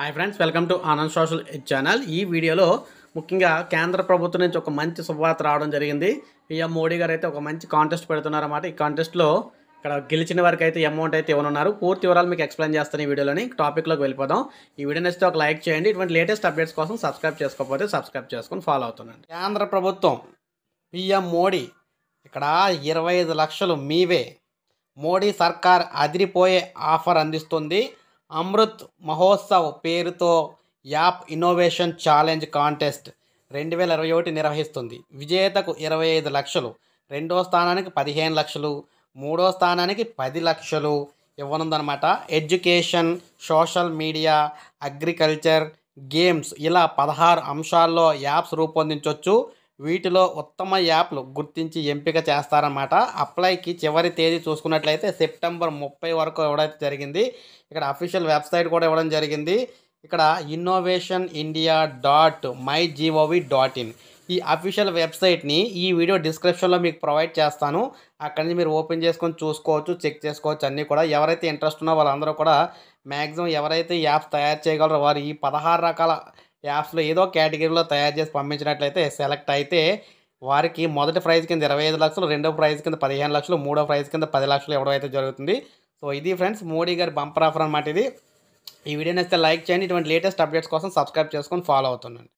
Hi friends welcome to Anand social channel ఈ వీడియోలో ముఖ్యంగా కేంద్ర ప్రభుత్వం నుంచి ఒక మంచి శుభవార్త రావడం జరిగింది. పిఎం మోడీ గారు అయితే ఒక మంచి కాంటెస్ట్ పెడుతున్నారన్నమాట. ఈ కాంటెస్ట్లో ఇక్కడ గెలిచిన వారికి అయితే అమౌంట్ అయితే ఇవ్వనున్నారు. పూర్తి వివరాలు మీకు ఎక్స్ప్లెయిన్ చేస్తాను ఈ వీడియోలోని. టాపిక్లోకి వెళ్ళిపోదాం. ఈ వీడియో నచ్చితే ఒక లైక్ చేయండి. ఇటువంటి లేటెస్ట్ అప్డేట్స్ కోసం సబ్స్క్రైబ్ చేసుకోకపోతే సబ్స్క్రైబ్ చేసుకొని ఫాలో అవుతున్నాను కేంద్ర ప్రభుత్వం పిఎం మోడీ ఇక్కడ ఇరవై ఐదు లక్షలు మీవే. మోడీ సర్కార్ అదిరిపోయే ఆఫర్ అందిస్తుంది. అమృత్ మహోత్సవ్ పేరుతో యాప్ ఇన్నోవేషన్ ఛాలెంజ్ కాంటెస్ట్ రెండు వేల ఇరవై ఒకటి నిర్వహిస్తుంది. విజేతకు ఇరవై ఐదు లక్షలు రెండో స్థానానికి పదిహేను లక్షలు మూడో స్థానానికి పది లక్షలు ఇవ్వనుందనమాట education social media agriculture games ఇలా పదహారు అంశాల్లో యాప్స్ రూపొందించవచ్చు వీటిలో ఉత్తమ యాప్లు గుర్తించి ఎంపిక చేస్తారన్నమాట. అప్లైకి చివరి తేదీ చూసుకున్నట్లయితే సెప్టెంబర్ ముప్పై వరకు ఇవ్వడం జరిగింది. ఇక్కడ అఫీషియల్ వెబ్సైట్ కూడా ఇవ్వడం జరిగింది. ఇక్కడ innovation India dot my G O V dot in ఈ అఫీషియల్ వెబ్సైట్ని ఈ వీడియో డిస్క్రిప్షన్లో మీకు ప్రొవైడ్ చేస్తాను. అక్కడి నుంచి మీరు ఓపెన్ చేసుకొని చూసుకోవచ్చు చెక్ చేసుకోవచ్చు. అన్నీ కూడా ఎవరైతే ఇంట్రెస్ట్ ఉన్నో వాళ్ళందరూ కూడా మ్యాక్సిమం ఎవరైతే యాప్స్ తయారు చేయగలరో వారు ఈ పదహారు రకాల యాప్స్లో ఏదో కేటగిరీలో తయారు చేసి పంపించినట్లయితే సెలెక్ట్ అయితే వారికి మొదటి ప్రైజ్ కింద ఇరవై ఐదు లక్షలు రెండో ప్రైజ్ కింద పదిహేను లక్షలు మూడో ప్రైజ్ కింద పది లక్షలు ఇవ్వడం అయితే జరుగుతుంది. సో ఇది ఫ్రెండ్స్ మోడీ గారి బంపర్ ఆఫర్ అనమాట ఇది. ఈ వీడియో నచ్చితే లైక్ చేయండి. ఇటువంటి లేటెస్ట్ అప్డేట్స్ కోసం సబ్స్క్రైబ్ చేసుకొని ఫాలో అవుతుండండి.